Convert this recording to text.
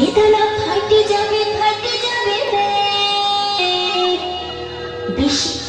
বেদনা ফাইটে যাবে ফাইটে যাবে বেশি